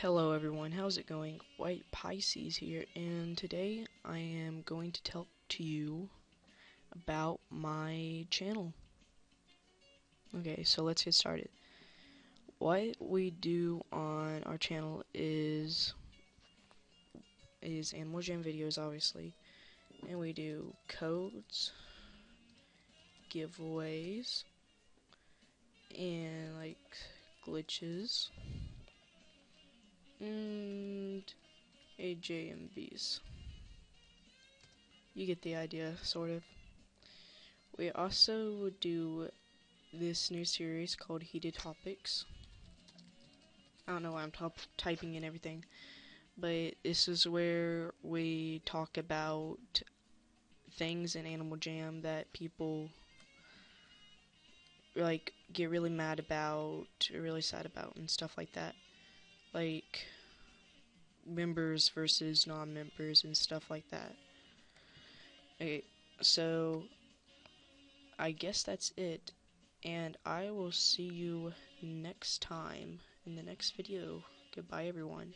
Hello everyone, how's it going? WhitePycise here, and today I am going to talk to you about my channel. Okay, so let's get started. What we do on our channel is is Animal Jam videos, obviously, and we do codes, giveaways, and like glitches AJMVs. You get the idea, sort of. We also do this new series called Heated Topics. I don't know why I'm typing in everything, but this is where we talk about things in Animal Jam that people like get really mad about, really sad about, and stuff like that like members versus non-members and stuff like that. Okay, so I guess that's it, and I will see you next time in the next video. Goodbye, everyone.